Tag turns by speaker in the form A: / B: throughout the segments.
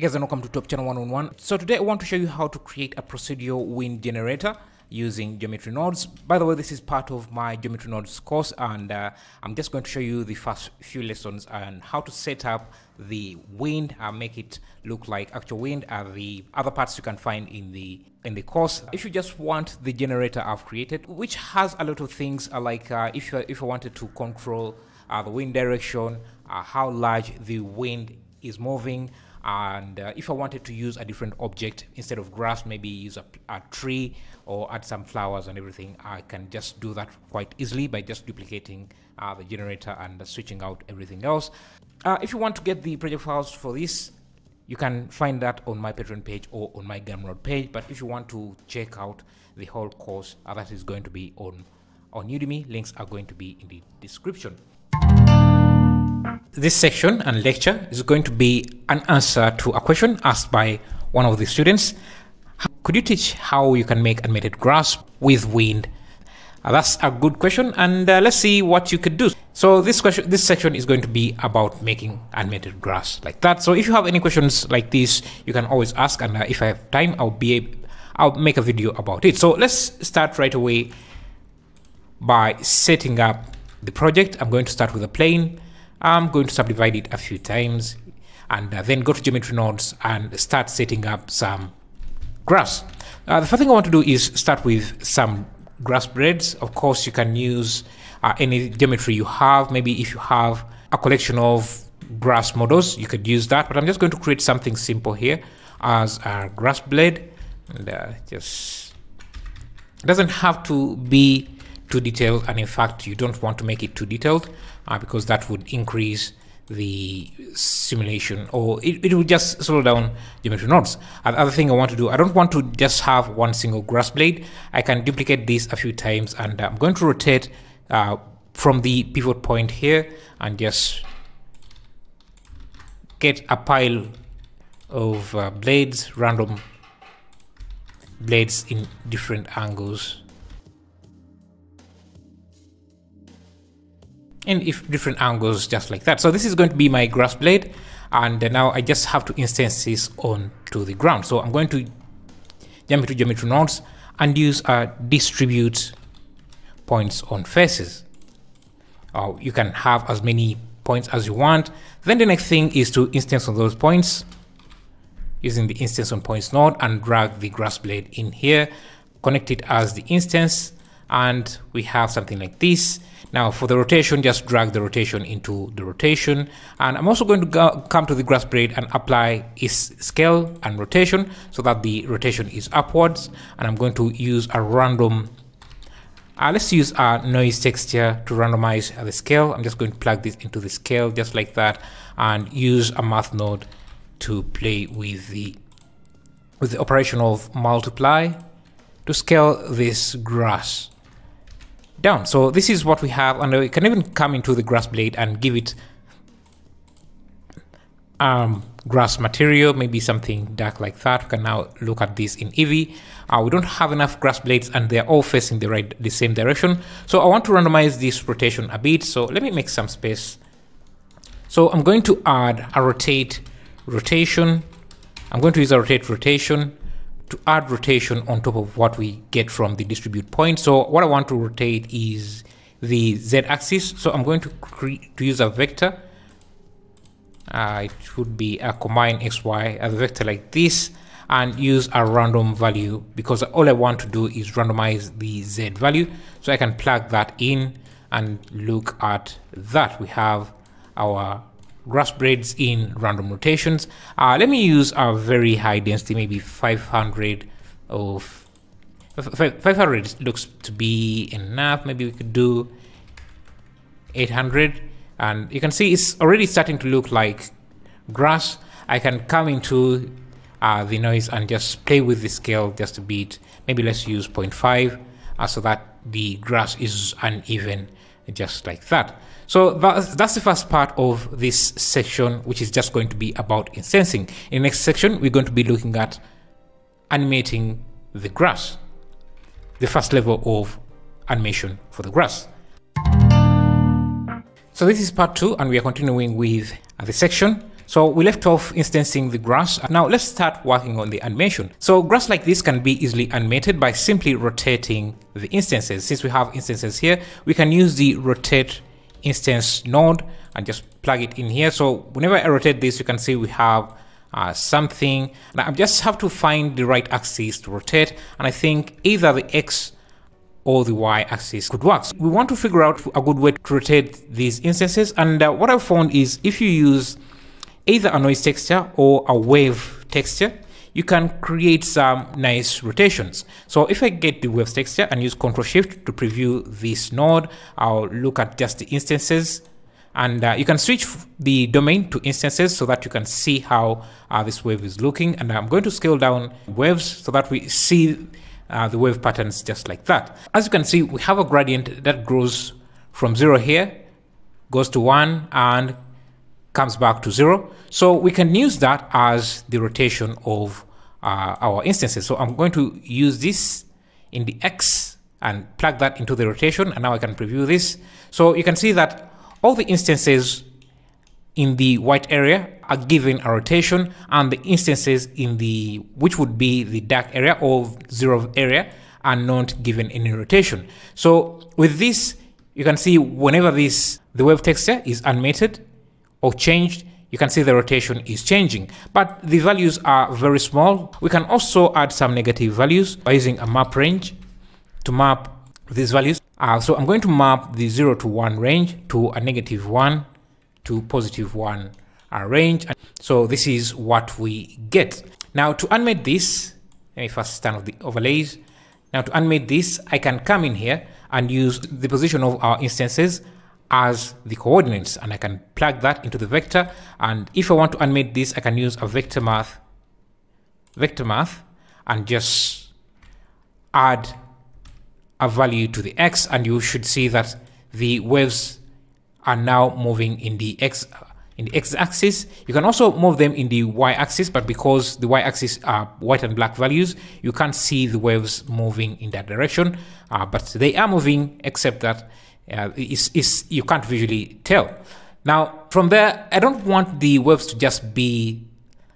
A: Hey guys and welcome to Top Channel 1on1. So today I want to show you how to create a procedural wind generator using geometry nodes. By the way, this is part of my geometry nodes course and uh, I'm just going to show you the first few lessons on how to set up the wind and make it look like actual wind and the other parts you can find in the in the course. If you just want the generator I've created, which has a lot of things uh, like uh, if, you, if I wanted to control uh, the wind direction, uh, how large the wind is moving, and uh, if I wanted to use a different object instead of grass maybe use a, a, tree or add some flowers and everything I can just do that quite easily by just duplicating uh, the generator and switching out everything else. Uh, if you want to get the project files for this you can find that on my patreon page or on my gumroad page. But if you want to check out the whole course uh, that is going to be on on udemy. Links are going to be in the description this section and lecture is going to be an answer to a question asked by one of the students. Could you teach how you can make animated grass with wind? Uh, that's a good question and uh, let's see what you could do. So this question, this section is going to be about making animated grass like that. So if you have any questions like this, you can always ask and uh, if I have time, I'll be able, I'll make a video about it. So let's start right away by setting up the project. I'm going to start with a plane I'm going to subdivide it a few times and uh, then go to geometry nodes and start setting up some grass. Uh, the first thing I want to do is start with some grass blades. Of course, you can use uh, any geometry you have. Maybe if you have a collection of grass models, you could use that. But I'm just going to create something simple here as a grass blade. And uh, just doesn't have to be too detailed and in fact you don't want to make it too detailed uh, because that would increase the simulation or it, it would just slow down geometry nodes. And the other thing I want to do, I don't want to just have one single grass blade. I can duplicate this a few times and I'm going to rotate uh, from the pivot point here and just get a pile of uh, blades, random blades in different angles in if different angles just like that. So this is going to be my grass blade and now I just have to instance this on to the ground. So I'm going to jump into geometry nodes and use a distribute points on faces. Uh, you can have as many points as you want. Then the next thing is to instance on those points using the instance on points node and drag the grass blade in here, connect it as the instance and we have something like this. Now for the rotation, just drag the rotation into the rotation. And I'm also going to go, come to the grass blade and apply its scale and rotation so that the rotation is upwards. And I'm going to use a random, uh, let's use a noise texture to randomize the scale. I'm just going to plug this into the scale just like that and use a math node to play with the with the operation of multiply to scale this grass down. So this is what we have, and we can even come into the grass blade and give it um, grass material, maybe something dark like that. We can now look at this in Eevee. Uh, we don't have enough grass blades and they're all facing the right, the same direction. So I want to randomize this rotation a bit. So let me make some space. So I'm going to add a rotate rotation. I'm going to use a rotate rotation to add rotation on top of what we get from the distribute point. So what I want to rotate is the z-axis. So I'm going to to use a vector. Uh, it would be a combine xy a vector like this and use a random value because all I want to do is randomize the z value. So I can plug that in and look at that. We have our grass blades in random rotations. Uh, let me use a very high density, maybe 500 of 500 looks to be enough. Maybe we could do 800 and you can see it's already starting to look like grass. I can come into uh, the noise and just play with the scale just a bit. Maybe let's use 0.5 uh, so that the grass is uneven just like that. So that's, that's the first part of this section, which is just going to be about instancing. In the next section, we're going to be looking at animating the grass, the first level of animation for the grass. So this is part two, and we are continuing with the section. So we left off instancing the grass. Now let's start working on the animation. So grass like this can be easily animated by simply rotating the instances. Since we have instances here, we can use the rotate instance node and just plug it in here. So whenever I rotate this, you can see we have uh, something. Now I just have to find the right axis to rotate. And I think either the X or the y-axis could work. So we want to figure out a good way to rotate these instances. And uh, what I found is if you use either a noise texture or a wave texture, you can create some nice rotations. So if I get the wave texture and use Ctrl Shift to preview this node, I'll look at just the instances and uh, you can switch the domain to instances so that you can see how uh, this wave is looking. And I'm going to scale down waves so that we see uh, the wave patterns just like that. As you can see, we have a gradient that grows from zero here, goes to one and comes back to zero. So we can use that as the rotation of uh, our instances. So I'm going to use this in the X and plug that into the rotation. And now I can preview this. So you can see that all the instances in the white area are given a rotation and the instances in the which would be the dark area or zero area are not given any rotation. So with this, you can see whenever this the wave texture is animated, or changed, you can see the rotation is changing, but the values are very small. We can also add some negative values by using a map range to map these values. Uh, so I'm going to map the 0 to 1 range to a negative 1 to positive 1 uh, range. So this is what we get. Now to animate this, let me first turn off the overlays. Now to animate this, I can come in here and use the position of our instances as the coordinates and I can plug that into the vector. And if I want to animate this I can use a vector math vector math and just add a value to the x and you should see that the waves are now moving in the x in the x-axis you can also move them in the y-axis but because the y-axis are white and black values you can't see the waves moving in that direction. Uh, but they are moving except that uh, is, is you can't visually tell. Now, from there, I don't want the waves to just be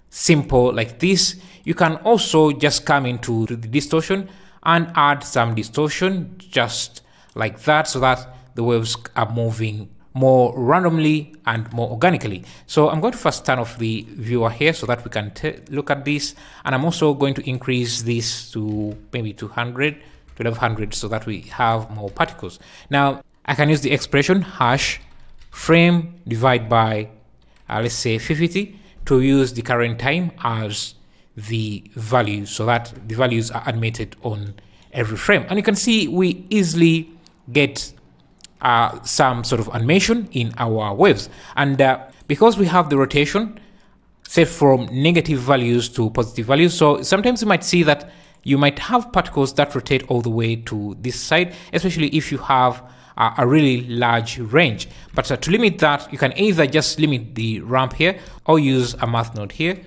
A: simple like this. You can also just come into the distortion and add some distortion just like that so that the waves are moving more randomly and more organically. So I'm going to first turn off the viewer here so that we can look at this. And I'm also going to increase this to maybe 200 to 1100 so that we have more particles. Now, I can use the expression hash frame divide by uh, let's say 50 to use the current time as the value so that the values are animated on every frame. And you can see we easily get uh, some sort of animation in our waves. And uh, because we have the rotation set from negative values to positive values so sometimes you might see that you might have particles that rotate all the way to this side especially if you have uh, a really large range. But uh, to limit that, you can either just limit the ramp here or use a math node here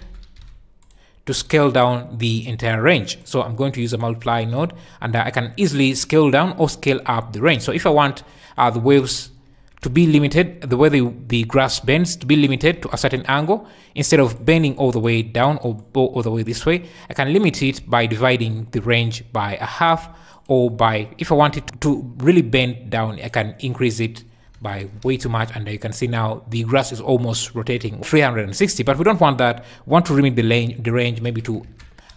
A: to scale down the entire range. So I'm going to use a multiply node and uh, I can easily scale down or scale up the range. So if I want uh, the waves to be limited, the way the, the grass bends to be limited to a certain angle, instead of bending all the way down or all the way this way, I can limit it by dividing the range by a half or by if I want it to really bend down I can increase it by way too much. And you can see now the grass is almost rotating 360 but we don't want that. We want to limit the range, the range maybe to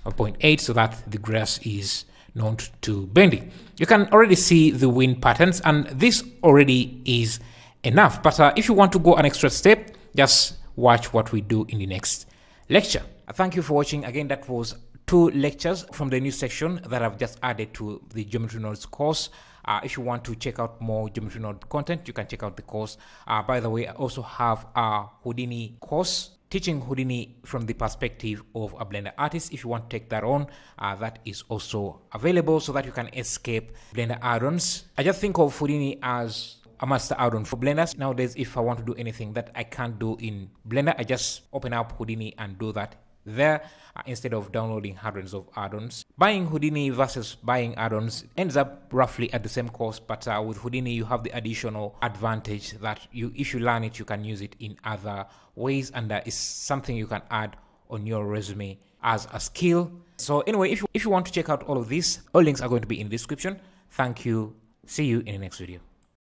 A: 0.8 so that the grass is not too bendy. You can already see the wind patterns and this already is enough. But uh, if you want to go an extra step just watch what we do in the next lecture. Thank you for watching. Again that was two lectures from the new section that I've just added to the Geometry Nodes course. Uh, if you want to check out more Geometry Node content, you can check out the course. Uh, by the way, I also have a Houdini course teaching Houdini from the perspective of a Blender artist. If you want to take that on, uh, that is also available so that you can escape Blender add-ons. I just think of Houdini as a master add-on for Blenders. Nowadays, if I want to do anything that I can't do in Blender, I just open up Houdini and do that there uh, instead of downloading hundreds of add-ons. Buying Houdini versus buying add-ons ends up roughly at the same cost, but uh, with Houdini you have the additional advantage that you, if you learn it, you can use it in other ways, and uh, it's something you can add on your resume as a skill. So anyway, if you, if you want to check out all of this, all links are going to be in the description. Thank you. See you in the next video.